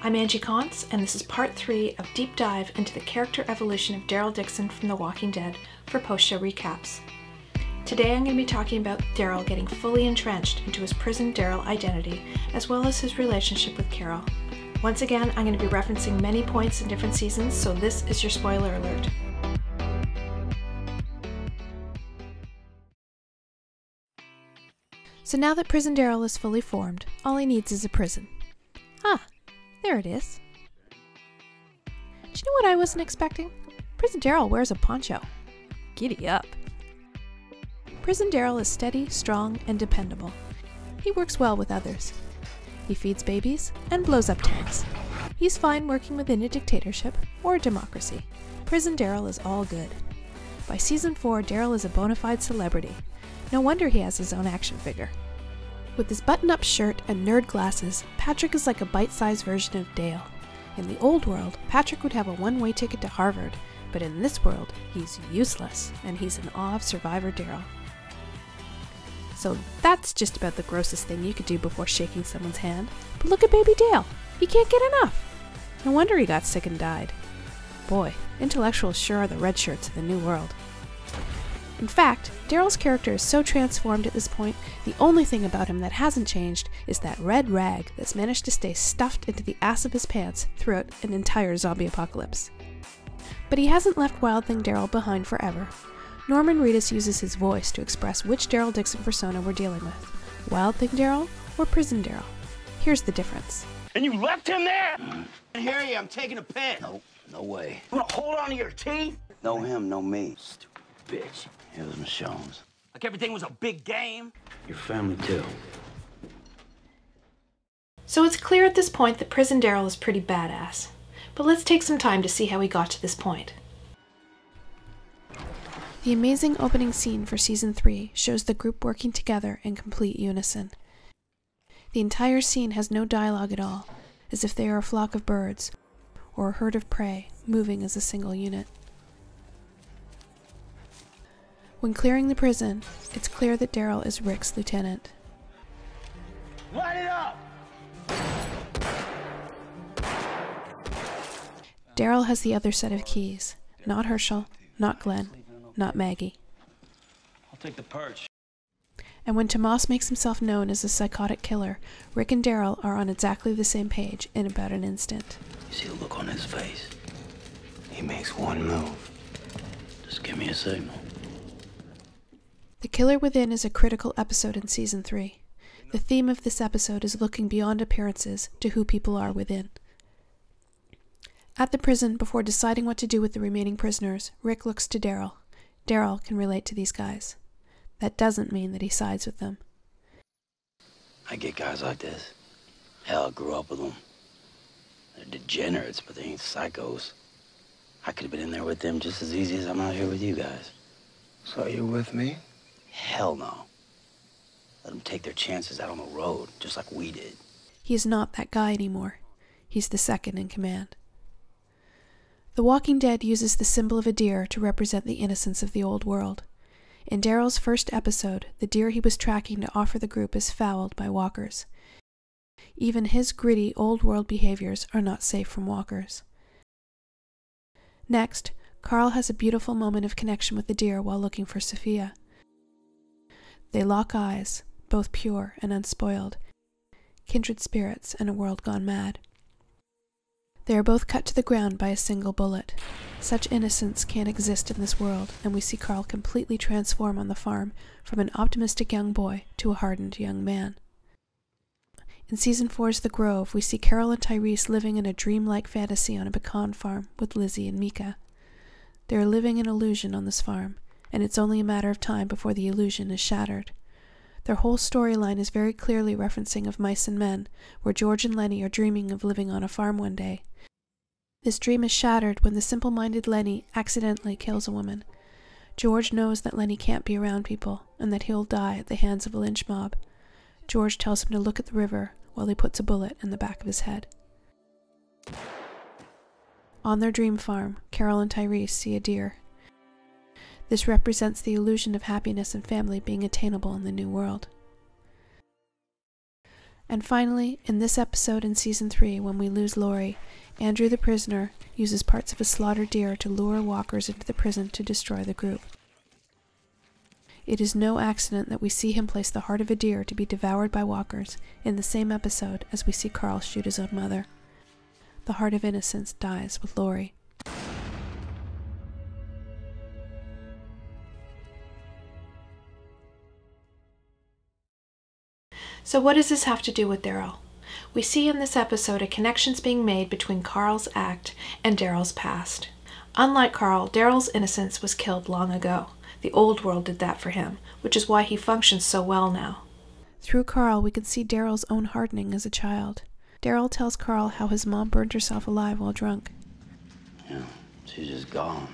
I'm Angie Caunce, and this is part three of Deep Dive into the character evolution of Daryl Dixon from The Walking Dead for post show recaps. Today I'm going to be talking about Daryl getting fully entrenched into his prison Daryl identity, as well as his relationship with Carol. Once again, I'm going to be referencing many points in different seasons, so this is your spoiler alert. So now that Prison Daryl is fully formed, all he needs is a prison. There it is. Do you know what I wasn't expecting? Prison Daryl wears a poncho. Giddy up. Prison Daryl is steady, strong, and dependable. He works well with others. He feeds babies and blows up tanks. He's fine working within a dictatorship or a democracy. Prison Daryl is all good. By season 4, Daryl is a bona fide celebrity. No wonder he has his own action figure. With his button up shirt and nerd glasses, Patrick is like a bite sized version of Dale. In the old world, Patrick would have a one way ticket to Harvard, but in this world, he's useless, and he's in awe of Survivor Daryl. So that's just about the grossest thing you could do before shaking someone's hand. But look at baby Dale. He can't get enough. No wonder he got sick and died. Boy, intellectuals sure are the red shirts of the new world. In fact, Daryl's character is so transformed at this point, the only thing about him that hasn't changed is that red rag that's managed to stay stuffed into the ass of his pants throughout an entire zombie apocalypse. But he hasn't left Wild Thing Daryl behind forever. Norman Reedus uses his voice to express which Daryl Dixon persona we're dealing with Wild Thing Daryl or Prison Daryl. Here's the difference. And you left him there? I hear you, I'm taking a piss. No, no way. You wanna hold on to your teeth? No him, no me. Stupid bitch. It was Michonne's. Like everything was a big game. Your family, too. So it's clear at this point that Prison Daryl is pretty badass. But let's take some time to see how he got to this point. The amazing opening scene for season 3 shows the group working together in complete unison. The entire scene has no dialogue at all, as if they are a flock of birds or a herd of prey moving as a single unit. When clearing the prison, it's clear that Daryl is Rick's lieutenant. Light it up! Daryl has the other set of keys, not Hershel, not Glenn, not Maggie. I'll take the perch. And when Tomas makes himself known as a psychotic killer, Rick and Daryl are on exactly the same page in about an instant. You see the look on his face? He makes one move. Just give me a signal. The Killer Within is a critical episode in season 3. The theme of this episode is looking beyond appearances to who people are within. At the prison, before deciding what to do with the remaining prisoners, Rick looks to Daryl. Daryl can relate to these guys. That doesn't mean that he sides with them. I get guys like this. Hell, I grew up with them. They're degenerates, but they ain't psychos. I could have been in there with them just as easy as I'm out here with you guys. So you're with me? Hell no. Let them take their chances out on the road, just like we did. He is not that guy anymore. He's the second in command. The Walking Dead uses the symbol of a deer to represent the innocence of the old world. In Daryl's first episode, the deer he was tracking to offer the group is fouled by walkers. Even his gritty old world behaviors are not safe from walkers. Next, Carl has a beautiful moment of connection with the deer while looking for Sophia. They lock eyes, both pure and unspoiled, kindred spirits in a world gone mad. They are both cut to the ground by a single bullet. Such innocence can't exist in this world, and we see Carl completely transform on the farm from an optimistic young boy to a hardened young man. In season four's The Grove, we see Carol and Tyrese living in a dreamlike fantasy on a pecan farm with Lizzie and Mika. They are living an illusion on this farm, and it's only a matter of time before the illusion is shattered. Their whole storyline is very clearly referencing of Mice and Men, where George and Lennie are dreaming of living on a farm one day. This dream is shattered when the simple minded Lennie accidentally kills a woman. George knows that Lennie can't be around people and that he'll die at the hands of a lynch mob. George tells him to look at the river while he puts a bullet in the back of his head. On their dream farm, Carol and Tyrese see a deer. This represents the illusion of happiness and family being attainable in the new world. And finally, in this episode in season 3, when we lose Lori, Andrew the prisoner uses parts of a slaughtered deer to lure walkers into the prison to destroy the group. It is no accident that we see him place the heart of a deer to be devoured by walkers in the same episode as we see Carl shoot his own mother. The heart of innocence dies with Lori. So, what does this have to do with Daryl? We see in this episode a connections being made between Carl's act and Daryl's past. Unlike Carl, Daryl's innocence was killed long ago. The old world did that for him, which is why he functions so well now. Through Carl, we can see Daryl's own hardening as a child. Daryl tells Carl how his mom burned herself alive while drunk. Yeah, she's just gone.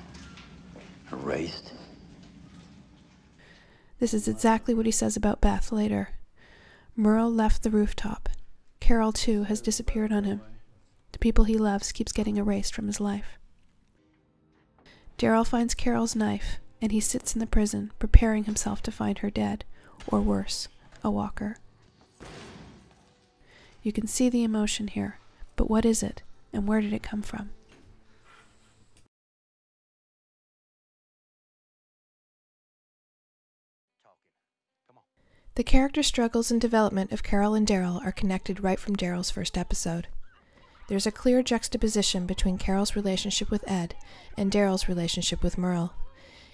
Erased. This is exactly what he says about Beth later. Merle left the rooftop. Carol, too, has disappeared on him. The people he loves keeps getting erased from his life. Daryl finds Carol's knife, and he sits in the prison, preparing himself to find her dead, or worse, a walker. You can see the emotion here, but what is it, and where did it come from? The character struggles and development of Carol and Daryl are connected right from Daryl's first episode. There's a clear juxtaposition between Carol's relationship with Ed and Daryl's relationship with Merle.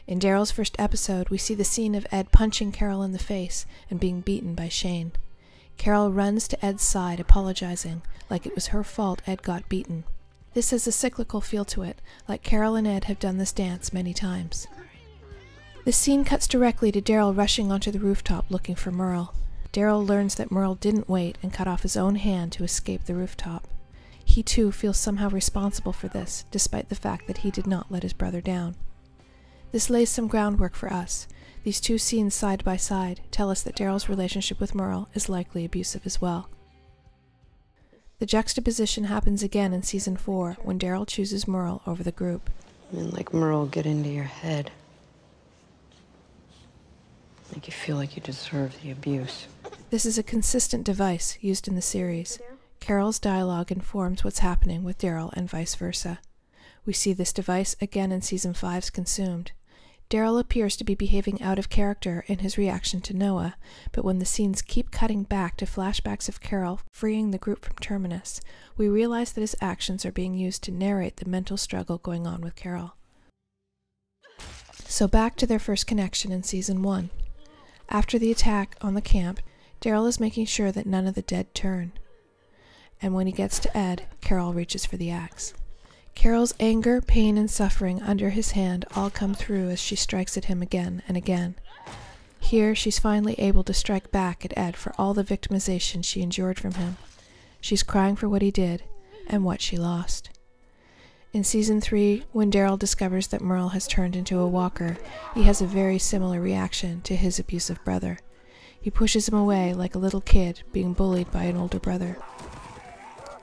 In Daryl's first episode, we see the scene of Ed punching Carol in the face and being beaten by Shane. Carol runs to Ed's side, apologizing, like it was her fault Ed got beaten. This has a cyclical feel to it, like Carol and Ed have done this dance many times. This scene cuts directly to Daryl rushing onto the rooftop looking for Merle. Daryl learns that Merle didn't wait and cut off his own hand to escape the rooftop. He too feels somehow responsible for this, despite the fact that he did not let his brother down. This lays some groundwork for us. These two scenes side by side tell us that Daryl's relationship with Merle is likely abusive as well. The juxtaposition happens again in season 4 when Daryl chooses Merle over the group. I mean, like Merle get into your head. You feel like you deserve the abuse. This is a consistent device used in the series. Carol's dialogue informs what's happening with Daryl and vice versa. We see this device again in season 5's Consumed. Daryl appears to be behaving out of character in his reaction to Noah, but when the scenes keep cutting back to flashbacks of Carol freeing the group from Terminus, we realize that his actions are being used to narrate the mental struggle going on with Carol. So back to their first connection in season 1. After the attack on the camp, Daryl is making sure that none of the dead turn. And when he gets to Ed, Carol reaches for the axe. Carol's anger, pain, and suffering under his hand all come through as she strikes at him again and again. Here, she's finally able to strike back at Ed for all the victimization she endured from him. She's crying for what he did and what she lost. In season 3, when Daryl discovers that Merle has turned into a walker, he has a very similar reaction to his abusive brother. He pushes him away like a little kid being bullied by an older brother.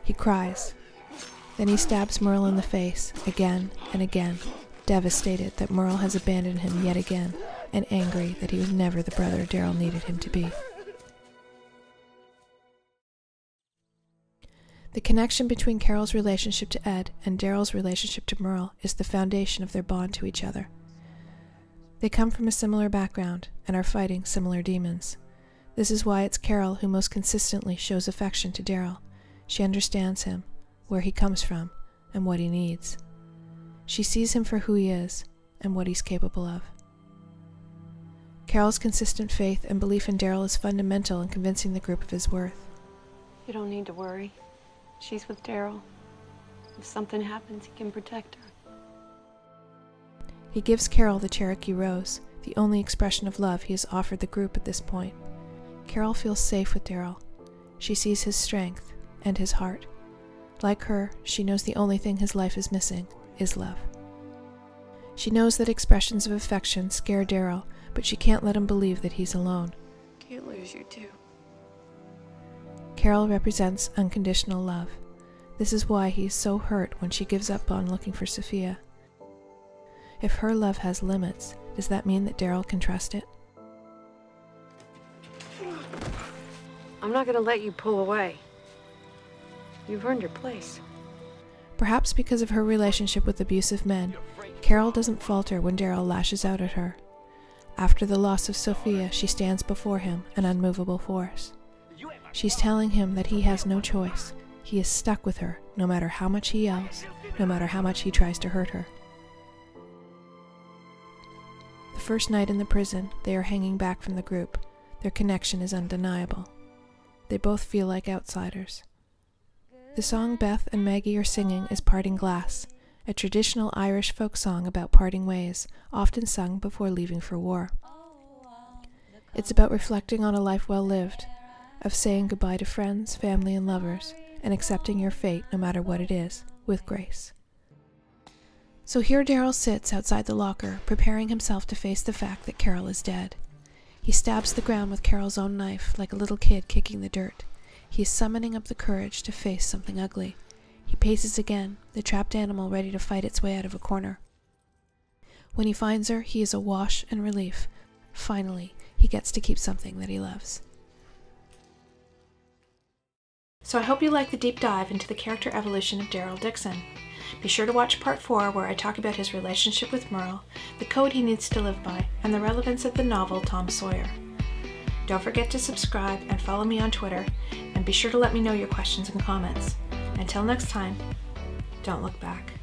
He cries. Then he stabs Merle in the face, again and again, devastated that Merle has abandoned him yet again, and angry that he was never the brother Daryl needed him to be. The connection between Carol's relationship to Ed and Daryl's relationship to Merle is the foundation of their bond to each other. They come from a similar background and are fighting similar demons. This is why it's Carol who most consistently shows affection to Daryl. She understands him, where he comes from, and what he needs. She sees him for who he is and what he's capable of. Carol's consistent faith and belief in Daryl is fundamental in convincing the group of his worth. You don't need to worry. She's with Daryl. If something happens, he can protect her. He gives Carol the Cherokee rose, the only expression of love he has offered the group at this point. Carol feels safe with Daryl. She sees his strength and his heart. Like her, she knows the only thing his life is missing is love. She knows that expressions of affection scare Daryl, but she can't let him believe that he's alone. Can't lose you, too. Carol represents unconditional love. This is why he is so hurt when she gives up on looking for Sophia. If her love has limits, does that mean that Daryl can trust it? I'm not gonna let you pull away. You've earned your place. Perhaps because of her relationship with abusive men, Carol doesn't falter when Daryl lashes out at her. After the loss of Sophia, she stands before him, an unmovable force. She's telling him that he has no choice. He is stuck with her, no matter how much he yells, no matter how much he tries to hurt her. The first night in the prison, they are hanging back from the group. Their connection is undeniable. They both feel like outsiders. The song Beth and Maggie are singing is Parting Glass, a traditional Irish folk song about parting ways, often sung before leaving for war. It's about reflecting on a life well lived, of saying goodbye to friends, family, and lovers, and accepting your fate, no matter what it is, with grace. So here Daryl sits outside the locker, preparing himself to face the fact that Carol is dead. He stabs the ground with Carol's own knife, like a little kid kicking the dirt. He is summoning up the courage to face something ugly. He paces again, the trapped animal ready to fight its way out of a corner. When he finds her, he is awash in relief. Finally, he gets to keep something that he loves. So I hope you like the deep dive into the character evolution of Daryl Dixon. Be sure to watch part 4 where I talk about his relationship with Merle, the code he needs to live by, and the relevance of the novel Tom Sawyer. Don't forget to subscribe and follow me on Twitter, and be sure to let me know your questions and comments. Until next time, don't look back.